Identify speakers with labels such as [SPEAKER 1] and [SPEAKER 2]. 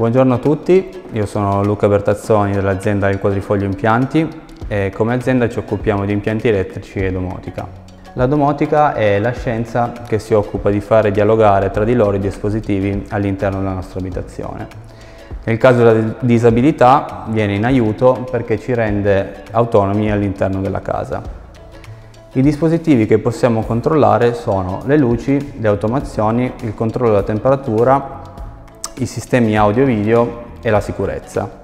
[SPEAKER 1] Buongiorno a tutti, io sono Luca Bertazzoni dell'azienda Il Quadrifoglio Impianti e come azienda ci occupiamo di impianti elettrici e domotica. La domotica è la scienza che si occupa di fare dialogare tra di loro i dispositivi all'interno della nostra abitazione. Nel caso della disabilità viene in aiuto perché ci rende autonomi all'interno della casa. I dispositivi che possiamo controllare sono le luci, le automazioni, il controllo della temperatura, i sistemi audio-video e la sicurezza.